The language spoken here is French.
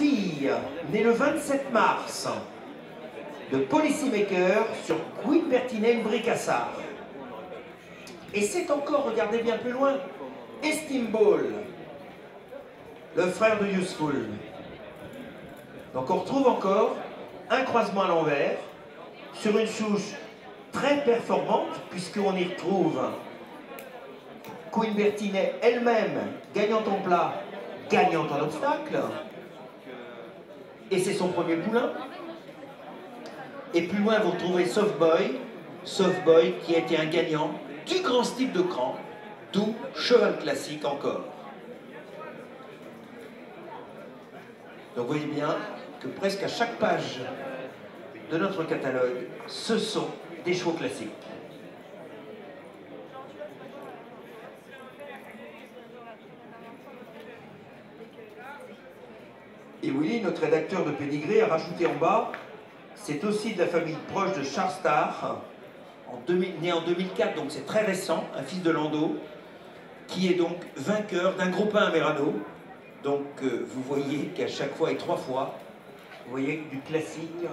fille, née le 27 mars, de Policymaker sur Queen Bertinel Bricassard. Et c'est encore, regardez bien plus loin, Estimball, le frère de Useful. Donc on retrouve encore un croisement à l'envers sur une souche très performante puisqu'on y retrouve Queen Bertinet elle-même gagnant en plat, gagnant en obstacle. Et c'est son premier poulain. Et plus loin, vous retrouvez Softboy, Softboy qui a été un gagnant du grand style de cran, d'où cheval classique encore. Donc vous voyez bien que presque à chaque page de notre catalogue, ce sont des chevaux classiques. Et Willy, notre rédacteur de Pédigré, a rajouté en bas, c'est aussi de la famille proche de Charles Starr, né en 2004, donc c'est très récent, un fils de Landau, qui est donc vainqueur d'un groupe 1 à Merano. Donc euh, vous voyez qu'à chaque fois et trois fois, vous voyez du classique